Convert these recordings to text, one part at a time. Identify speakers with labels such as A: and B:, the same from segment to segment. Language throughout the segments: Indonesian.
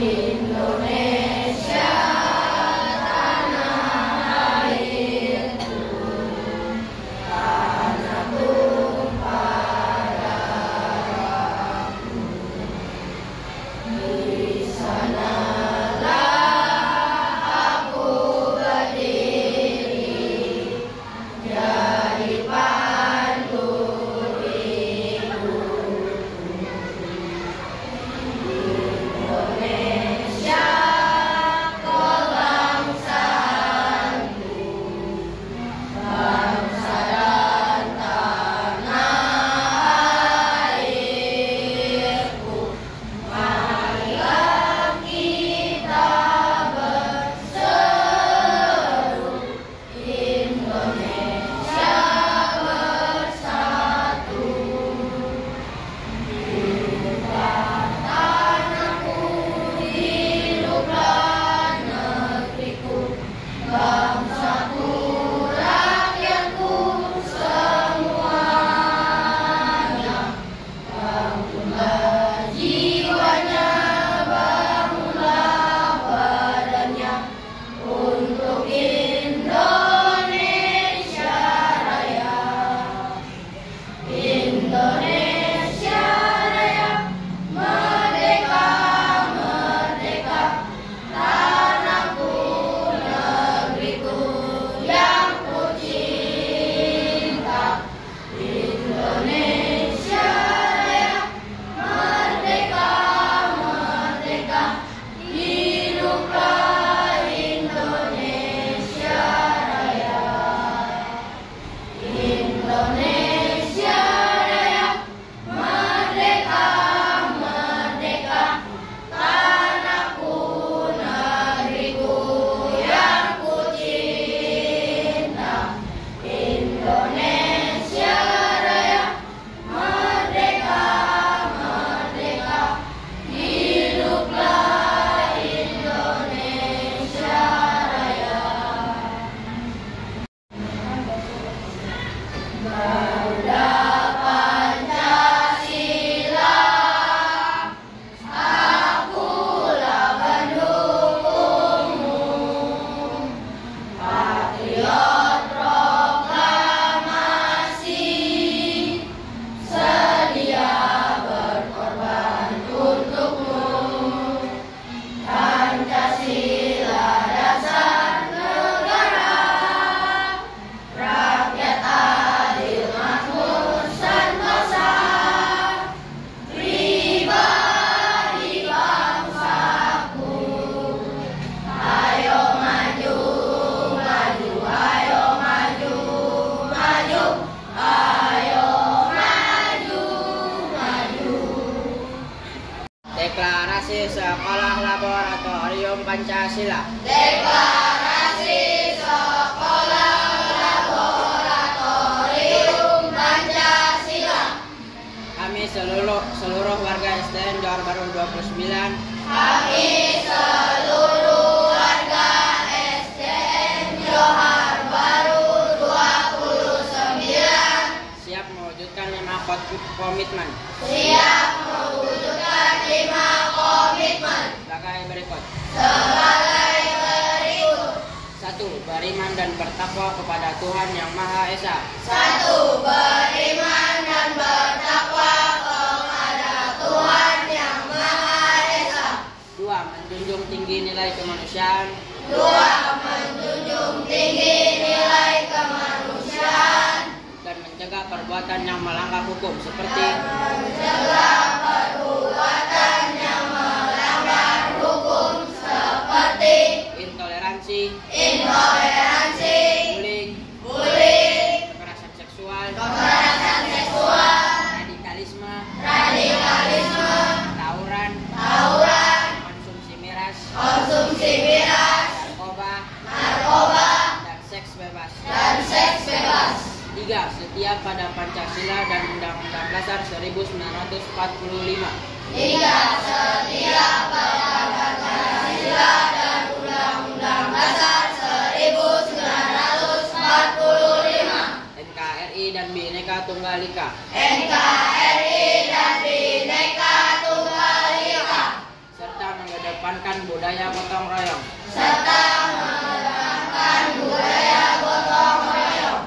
A: Yeah. Deklarasi Sekolah Laboratorium Pancasila.
B: Deklarasi Sekolah Laboratorium Pancasila.
A: Kami seluruh seluruh warga SDN Johar Baru 29
B: Kami seluruh warga SDN Johar Baru 29
A: siap mewujudkan lima komitmen
B: siap lima komitmen
A: sebagai berikut.
B: sebagai berikut.
A: Satu, beriman dan bertakwa kepada Tuhan Yang Maha Esa.
B: Satu, beriman dan bertakwa kepada Tuhan Yang Maha Esa.
A: Dua, menjunjung tinggi nilai kemanusiaan.
B: Dua, menjunjung tinggi nilai kemanusiaan
A: dan mencegah perbuatan yang melanggar hukum seperti
B: mencegah
A: pada Pancasila dan Undang-Undang Dasar 1945.
B: Tiga, setia pada Pancasila dan Undang-Undang Dasar 1945.
A: NKRI dan Bhinneka Tunggal Ika.
B: NKRI dan Bhinneka Tunggal Ika
A: serta mengedepankan
B: mengedepankan budaya gotong royong.
A: serta mengedepankan budaya gotong royong.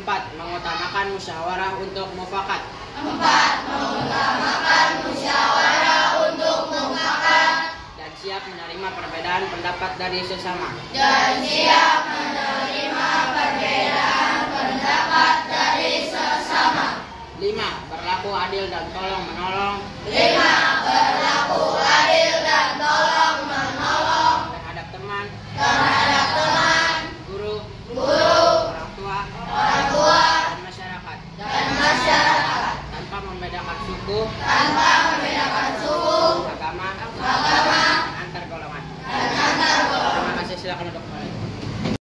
B: Empat, mengutamakan musyawarah untuk mufakat.
A: Empat, mengutamakan musyawarah untuk mufakat
B: dan siap menerima perbedaan pendapat dari sesama.
A: dan siap menerima perbedaan pendapat dari sesama.
B: Lima, berlaku adil dan tolong menolong
A: Lima,